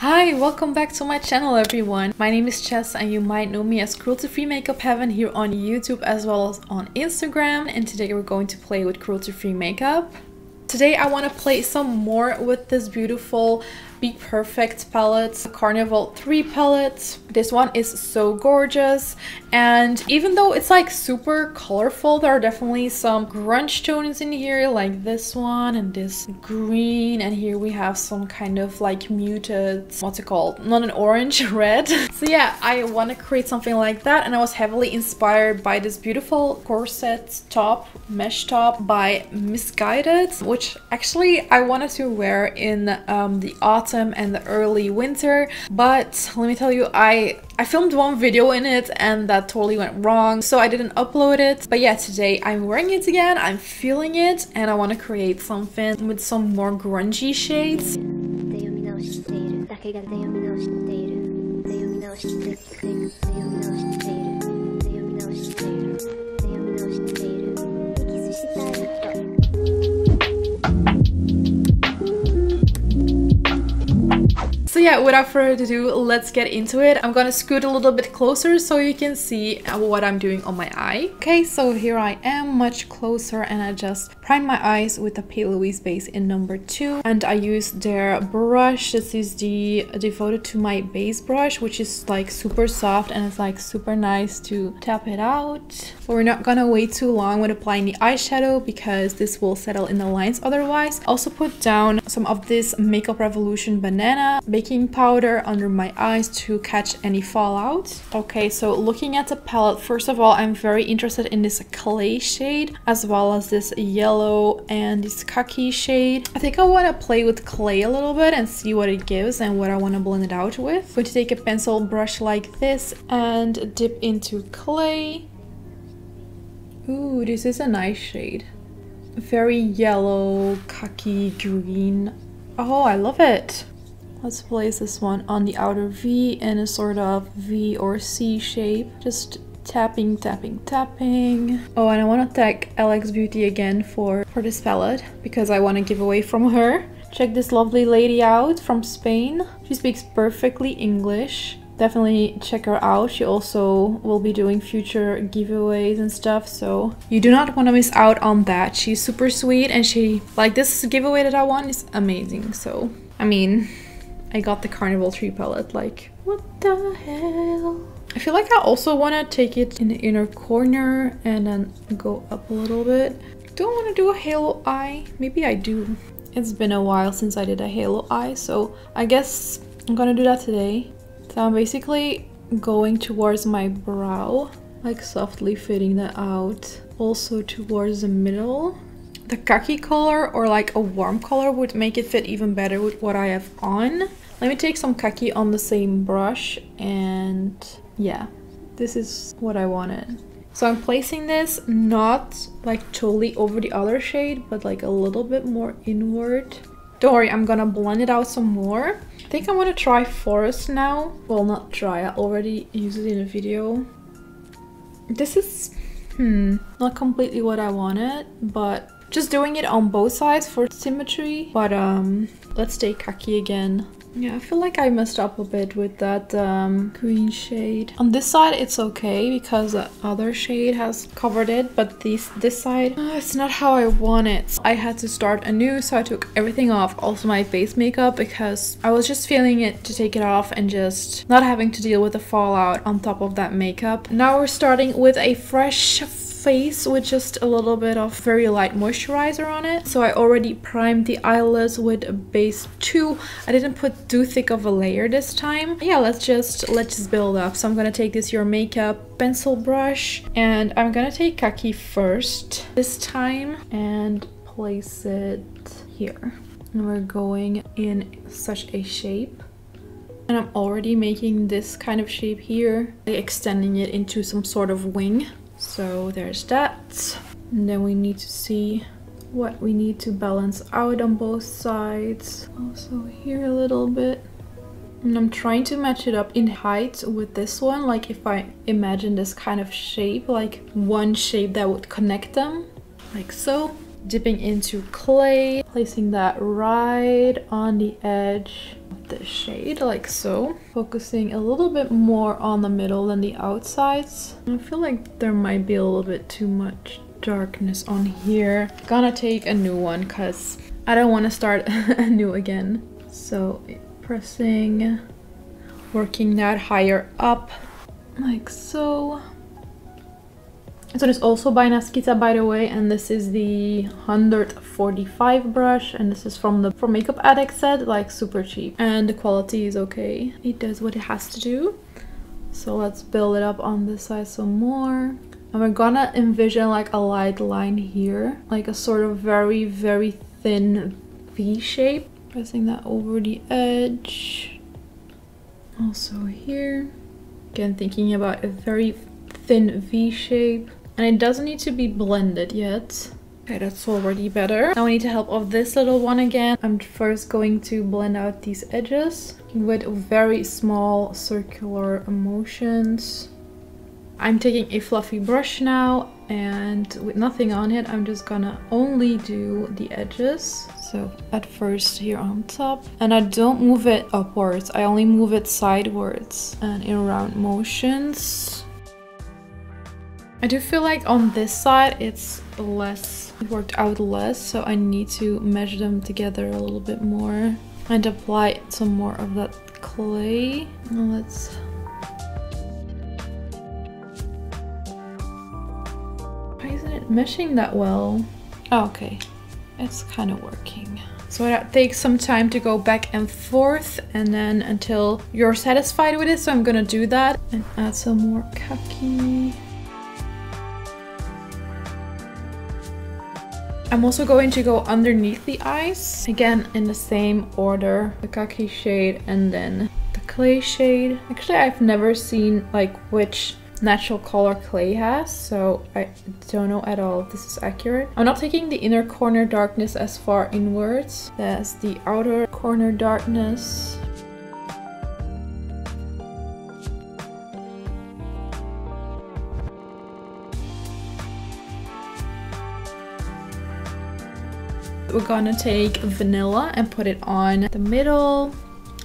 Hi, welcome back to my channel everyone. My name is Chess and you might know me as Cruelty Free Makeup Heaven here on YouTube as well as on Instagram and today we're going to play with cruelty free makeup. Today I want to play some more with this beautiful BPerfect palette, Carnival 3 palette. This one is so gorgeous and even though it's like super colorful, there are definitely some grunge tones in here like this one and this green and here we have some kind of like muted, what's it called? Not an orange, red. so yeah, I want to create something like that and I was heavily inspired by this beautiful corset top, mesh top by Missguided, which actually I wanted to wear in um, the autumn autumn and the early winter but let me tell you I I filmed one video in it and that totally went wrong so I didn't upload it. But yeah today I'm wearing it again I'm feeling it and I want to create something with some more grungy shades So yeah, without further ado, let's get into it. I'm gonna scoot a little bit closer so you can see what I'm doing on my eye. Okay, so here I am much closer and I just prime my eyes with the P. Louise base in number two. And I use their brush. This is the devoted to my base brush, which is like super soft and it's like super nice to tap it out. But we're not gonna wait too long with applying the eyeshadow because this will settle in the lines otherwise. Also put down some of this Makeup Revolution Banana baking baking powder under my eyes to catch any fallout. Okay, so looking at the palette, first of all, I'm very interested in this clay shade as well as this yellow and this khaki shade. I think I want to play with clay a little bit and see what it gives and what I want to blend it out with. I'm going to take a pencil brush like this and dip into clay. Ooh, this is a nice shade. Very yellow, khaki green. Oh, I love it. Let's place this one on the outer V in a sort of V or C shape. Just tapping, tapping, tapping. Oh, and I want to thank Alex Beauty again for, for this palette because I want to give away from her. Check this lovely lady out from Spain. She speaks perfectly English. Definitely check her out. She also will be doing future giveaways and stuff, so you do not want to miss out on that. She's super sweet and she, like this giveaway that I won is amazing, so I mean, I got the Carnival 3 palette, like, what the hell? I feel like I also want to take it in the inner corner and then go up a little bit. Don't want to do a halo eye? Maybe I do. It's been a while since I did a halo eye, so I guess I'm gonna do that today. So I'm basically going towards my brow, like softly fitting that out. Also towards the middle the khaki color or like a warm color would make it fit even better with what I have on. Let me take some khaki on the same brush and yeah, this is what I wanted. So I'm placing this not like totally over the other shade, but like a little bit more inward. Don't worry, I'm gonna blend it out some more. I think I'm gonna try Forest now. Well, not try, I already used it in a video. This is, hmm, not completely what I wanted, but just doing it on both sides for symmetry. But um, let's take khaki again. Yeah, I feel like I messed up a bit with that um, green shade. On this side, it's okay because the other shade has covered it, but this this side, uh, it's not how I want it. I had to start anew, so I took everything off, also my face makeup, because I was just feeling it to take it off and just not having to deal with the fallout on top of that makeup. Now we're starting with a fresh face with just a little bit of very light moisturizer on it. So I already primed the eyelids with a base 2. I didn't put too thick of a layer this time. Yeah, let's just let's just build up. So I'm gonna take this UR Makeup pencil brush and I'm gonna take khaki first this time and place it here. And we're going in such a shape. And I'm already making this kind of shape here, extending it into some sort of wing. So there's that. And then we need to see what we need to balance out on both sides. Also here a little bit. And I'm trying to match it up in height with this one. Like if I imagine this kind of shape, like one shape that would connect them, like so. Dipping into clay, placing that right on the edge this shade like so. Focusing a little bit more on the middle than the outsides. I feel like there might be a little bit too much darkness on here. Gonna take a new one because I don't want to start anew again. So pressing working that higher up like so so this also by Nascita by the way and this is the 145 brush and this is from the from Makeup Addict set like super cheap. And the quality is okay. It does what it has to do. So let's build it up on this side some more. And we're gonna envision like a light line here like a sort of very very thin V shape. Pressing that over the edge. Also here. Again thinking about a very thin V shape and it doesn't need to be blended yet. Okay, that's already better. Now we need to help off this little one again. I'm first going to blend out these edges with very small circular motions. I'm taking a fluffy brush now and with nothing on it, I'm just gonna only do the edges. So at first here on top and I don't move it upwards, I only move it sidewards and in round motions. I do feel like on this side it's less, it worked out less, so I need to measure them together a little bit more and apply some more of that clay. Now let's Why isn't it meshing that well? Oh, okay, it's kind of working. So that takes some time to go back and forth and then until you're satisfied with it. So I'm gonna do that and add some more khaki. I'm also going to go underneath the eyes, again in the same order, the khaki shade and then the clay shade. Actually, I've never seen like which natural color clay has, so I don't know at all if this is accurate. I'm not taking the inner corner darkness as far inwards as the outer corner darkness. We're gonna take vanilla and put it on the middle.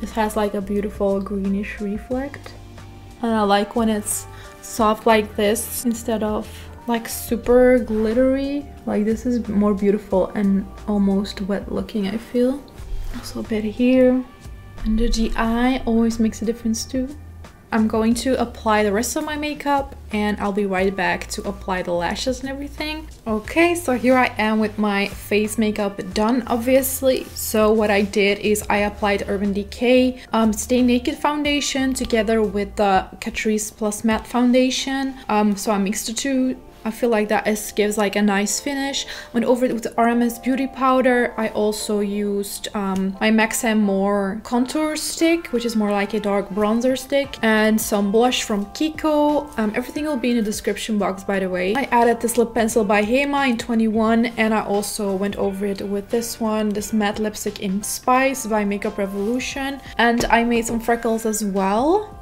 This has like a beautiful greenish reflect. And I like when it's soft like this instead of like super glittery. Like this is more beautiful and almost wet looking I feel. Also a bit here. Under the eye always makes a difference too. I'm going to apply the rest of my makeup and I'll be right back to apply the lashes and everything. Okay, so here I am with my face makeup done, obviously. So what I did is I applied Urban Decay um, Stay Naked foundation together with the Catrice Plus Matte foundation. Um, so I mixed the two I feel like that is, gives like a nice finish. Went over it with the RMS Beauty Powder. I also used um, my Max More contour stick, which is more like a dark bronzer stick, and some blush from Kiko. Um, everything will be in the description box, by the way. I added this lip pencil by Hema in 21, and I also went over it with this one, this matte lipstick in Spice by Makeup Revolution. And I made some freckles as well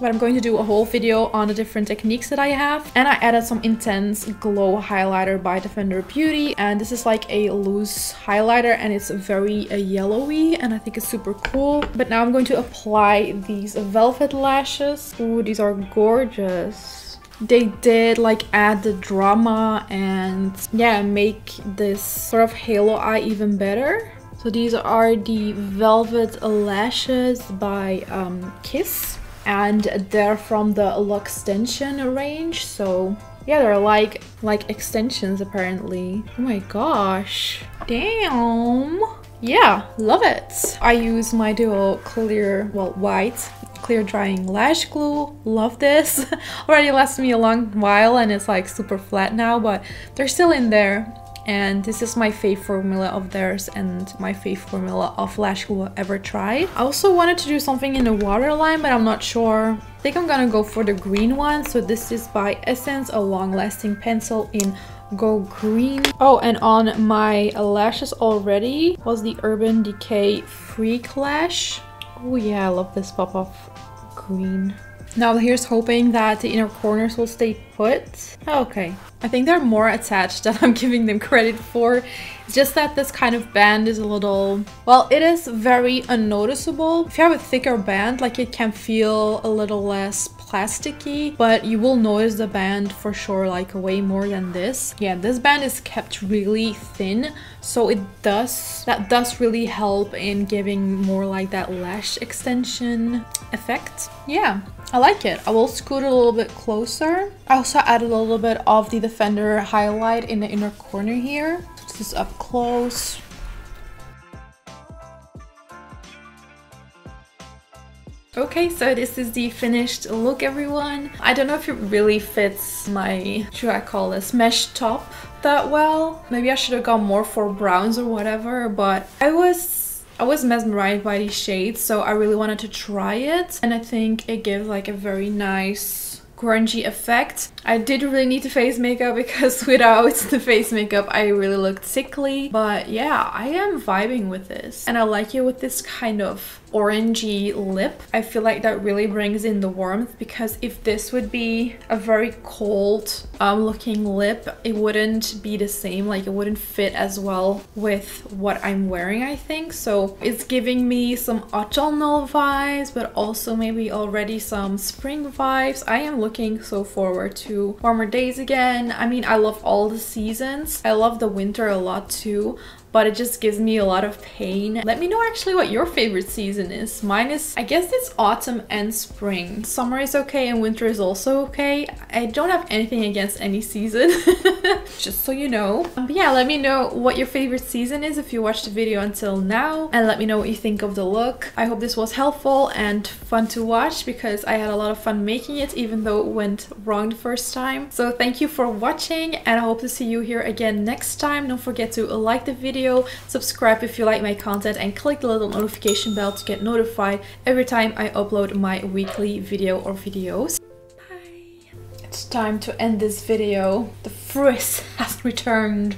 but I'm going to do a whole video on the different techniques that I have. And I added some intense glow highlighter by Defender Beauty. And this is like a loose highlighter and it's very uh, yellowy and I think it's super cool. But now I'm going to apply these velvet lashes. Ooh, these are gorgeous. They did like add the drama and yeah, make this sort of halo eye even better. So these are the Velvet Lashes by um, Kiss and they're from the Luxtension range so yeah they're like like extensions apparently. Oh my gosh. Damn. Yeah love it. I use my DUO clear well white clear drying lash glue. Love this. Already lasted me a long while and it's like super flat now but they're still in there and this is my fave formula of theirs and my fave formula of lash glue I've ever tried. I also wanted to do something in the waterline but I'm not sure. I think I'm gonna go for the green one. So this is by Essence, a long-lasting pencil in Go Green. Oh, and on my lashes already was the Urban Decay Freak Lash. Oh yeah, I love this pop of green. Now here's hoping that the inner corners will stay put. Okay, I think they're more attached than I'm giving them credit for. It's just that this kind of band is a little, well, it is very unnoticeable. If you have a thicker band, like it can feel a little less plasticky, but you will notice the band for sure like way more than this. Yeah, this band is kept really thin, so it does, that does really help in giving more like that lash extension effect. Yeah, I like it. I will scoot a little bit closer. I also added a little bit of the Defender highlight in the inner corner here. This is up close. Okay, so this is the finished look, everyone. I don't know if it really fits my, should I call this, mesh top that well. Maybe I should have gone more for browns or whatever, but I was I was mesmerized by these shades, so I really wanted to try it. And I think it gives like a very nice grungy effect. I did really need the face makeup because without the face makeup I really looked sickly. But yeah, I am vibing with this. And I like it with this kind of orangey lip. I feel like that really brings in the warmth because if this would be a very cold um, looking lip, it wouldn't be the same. Like it wouldn't fit as well with what I'm wearing, I think. So it's giving me some autumnal vibes, but also maybe already some spring vibes. I am looking so forward to warmer days again. I mean, I love all the seasons. I love the winter a lot too but it just gives me a lot of pain. Let me know actually what your favorite season is. Mine is, I guess it's autumn and spring. Summer is okay and winter is also okay. I don't have anything against any season, just so you know. Um, but yeah, let me know what your favorite season is if you watched the video until now and let me know what you think of the look. I hope this was helpful and fun to watch because I had a lot of fun making it even though it went wrong the first time. So thank you for watching and I hope to see you here again next time. Don't forget to like the video video, subscribe if you like my content and click the little notification bell to get notified every time I upload my weekly video or videos. Bye! It's time to end this video. The frizz has returned.